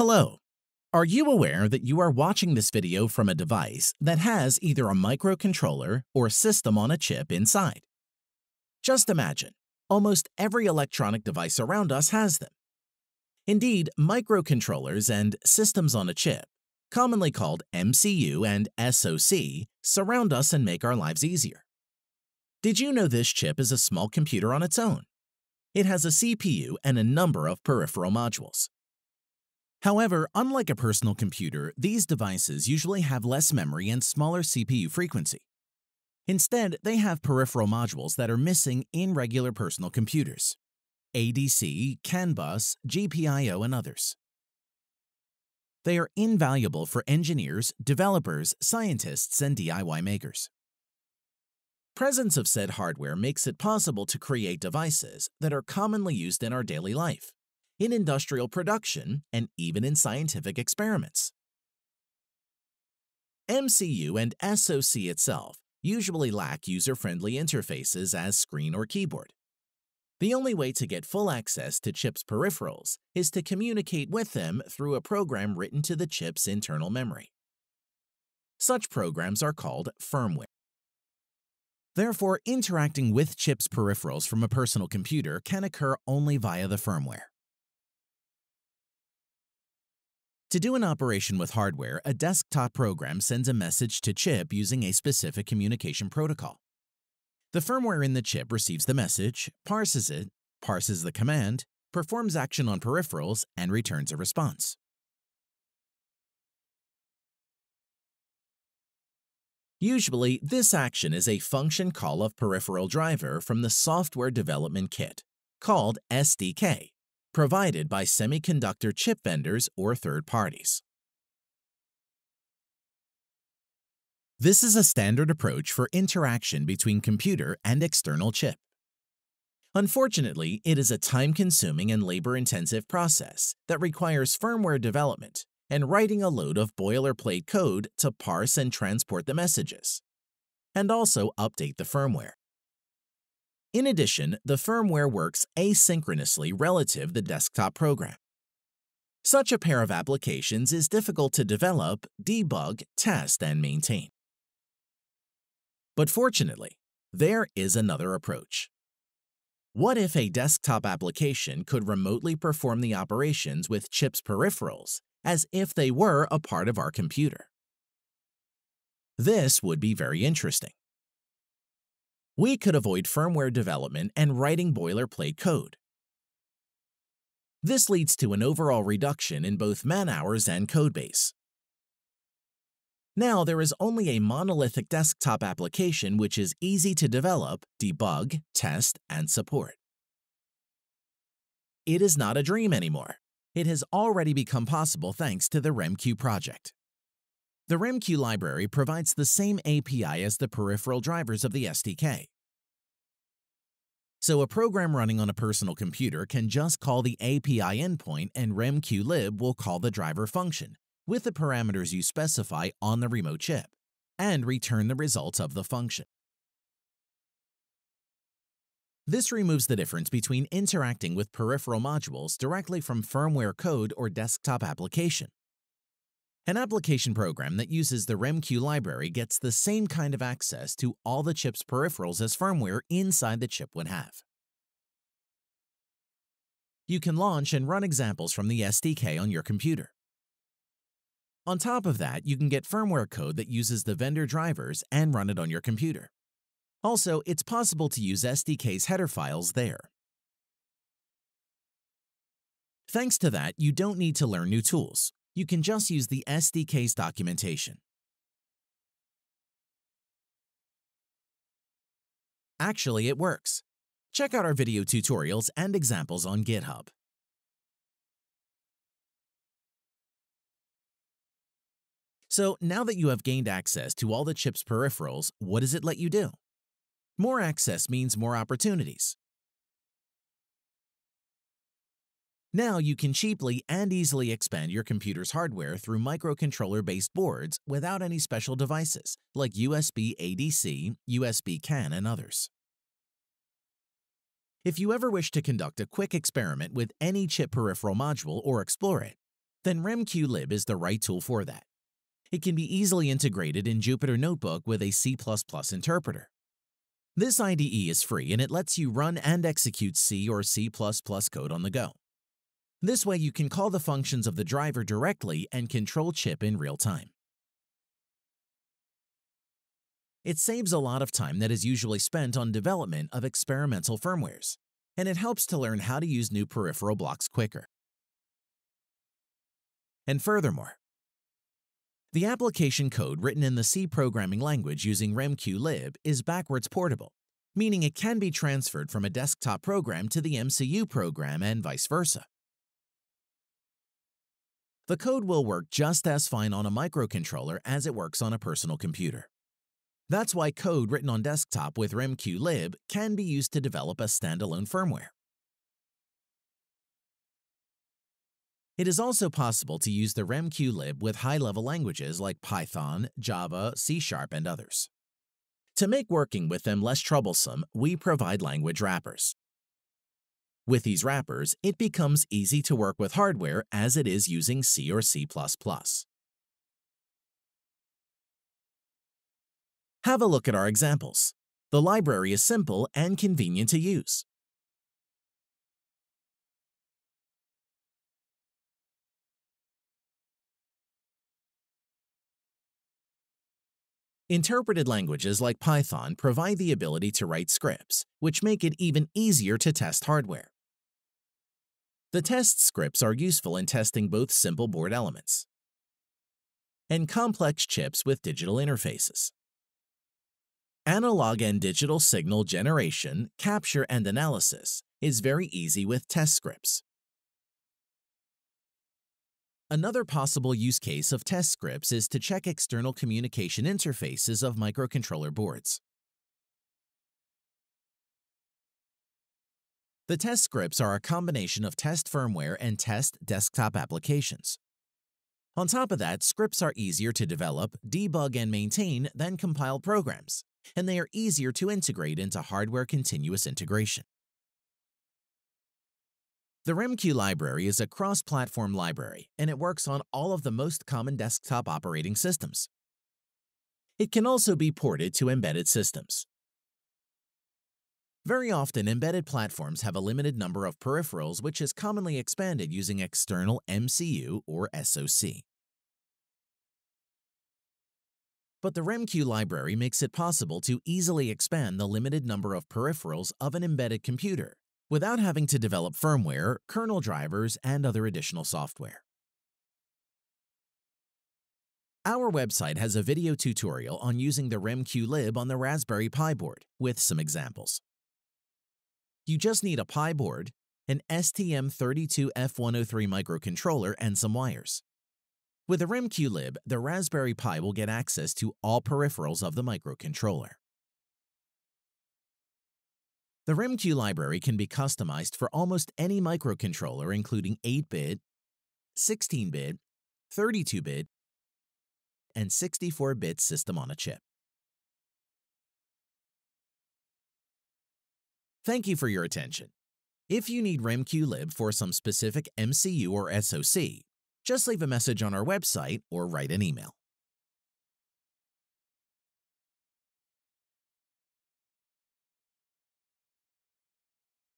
Hello. Are you aware that you are watching this video from a device that has either a microcontroller or a system on a chip inside? Just imagine, almost every electronic device around us has them. Indeed, microcontrollers and systems on a chip, commonly called MCU and SoC, surround us and make our lives easier. Did you know this chip is a small computer on its own? It has a CPU and a number of peripheral modules. However, unlike a personal computer, these devices usually have less memory and smaller CPU frequency. Instead, they have peripheral modules that are missing in regular personal computers. ADC, CAN bus, GPIO, and others. They are invaluable for engineers, developers, scientists, and DIY makers. Presence of said hardware makes it possible to create devices that are commonly used in our daily life in industrial production, and even in scientific experiments. MCU and SoC itself usually lack user-friendly interfaces as screen or keyboard. The only way to get full access to chip's peripherals is to communicate with them through a program written to the chip's internal memory. Such programs are called firmware. Therefore, interacting with chip's peripherals from a personal computer can occur only via the firmware. To do an operation with hardware, a desktop program sends a message to chip using a specific communication protocol. The firmware in the chip receives the message, parses it, parses the command, performs action on peripherals, and returns a response. Usually, this action is a function call of peripheral driver from the software development kit, called SDK, provided by semiconductor chip vendors or third parties. This is a standard approach for interaction between computer and external chip. Unfortunately, it is a time-consuming and labor-intensive process that requires firmware development and writing a load of boilerplate code to parse and transport the messages, and also update the firmware. In addition, the firmware works asynchronously relative to the desktop program. Such a pair of applications is difficult to develop, debug, test, and maintain. But fortunately, there is another approach. What if a desktop application could remotely perform the operations with chip's peripherals as if they were a part of our computer? This would be very interesting we could avoid firmware development and writing boilerplate code. This leads to an overall reduction in both man-hours and codebase. Now there is only a monolithic desktop application which is easy to develop, debug, test, and support. It is not a dream anymore. It has already become possible thanks to the REMCU project. The REMCU library provides the same API as the peripheral drivers of the SDK. So a program running on a personal computer can just call the API endpoint and REMCU Lib will call the driver function with the parameters you specify on the remote chip and return the results of the function. This removes the difference between interacting with peripheral modules directly from firmware code or desktop application an application program that uses the REMCU library gets the same kind of access to all the chip's peripherals as firmware inside the chip would have. You can launch and run examples from the SDK on your computer. On top of that, you can get firmware code that uses the vendor drivers and run it on your computer. Also, it's possible to use SDK's header files there. Thanks to that, you don't need to learn new tools you can just use the SDK's documentation. Actually, it works. Check out our video tutorials and examples on GitHub. So now that you have gained access to all the chip's peripherals, what does it let you do? More access means more opportunities. Now you can cheaply and easily expand your computer's hardware through microcontroller-based boards without any special devices like USB ADC, USB CAN, and others. If you ever wish to conduct a quick experiment with any chip peripheral module or explore it, Then REMCU Lib is the right tool for that. It can be easily integrated in Jupyter Notebook with a C++ interpreter. This IDE is free and it lets you run and execute C or C++ code on the go. This way you can call the functions of the driver directly and control chip in real time. It saves a lot of time that is usually spent on development of experimental firmwares, and it helps to learn how to use new peripheral blocks quicker. And furthermore, the application code written in the C programming language using REMCU Lib is backwards portable, meaning it can be transferred from a desktop program to the MCU program and vice versa. The code will work just as fine on a microcontroller as it works on a personal computer. That's why code written on desktop with REMCU Lib can be used to develop a standalone firmware. It is also possible to use the REMCU Lib with high-level languages like Python, Java, C Sharp, and others. To make working with them less troublesome, we provide language wrappers. With these wrappers, it becomes easy to work with hardware as it is using C or C++. Have a look at our examples. The library is simple and convenient to use. Interpreted languages like Python provide the ability to write scripts, which make it even easier to test hardware. The test scripts are useful in testing both simple board elements and complex chips with digital interfaces. Analog and digital signal generation, capture, and analysis is very easy with test scripts. Another possible use case of test scripts is to check external communication interfaces of microcontroller boards. The test scripts are a combination of test firmware and test desktop applications. On top of that, scripts are easier to develop, debug, and maintain than compiled programs and they are easier to integrate into hardware continuous integration. The REMCU library is a cross-platform library, and it works on all of the most common desktop operating systems. It can also be ported to embedded systems. Very often, embedded platforms have a limited number of peripherals which is commonly expanded using external MCU or SoC. But the REMCU library makes it possible to easily expand the limited number of peripherals of an embedded computer without having to develop firmware, kernel drivers, and other additional software. Our website has a video tutorial on using the REMCU Lib on the Raspberry Pi board with some examples. You just need a Pi board, an STM32F103 microcontroller, and some wires. With a REMCU Lib, the Raspberry Pi will get access to all peripherals of the microcontroller. The REMCU library can be customized for almost any microcontroller including 8-bit, 16-bit, 32-bit, and 64-bit system on a chip. Thank you for your attention. If you need REMCU Lib for some specific MCU or SoC, just leave a message on our website or write an email.